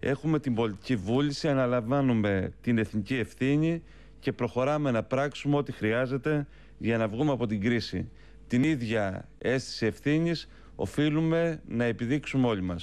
Έχουμε την πολιτική βούληση, αναλαμβάνουμε την εθνική ευθύνη και προχωράμε να πράξουμε ό,τι χρειάζεται για να βγούμε από την κρίση. Την ίδια αίσθηση ευθύνης οφείλουμε να επιδείξουμε όλοι μας.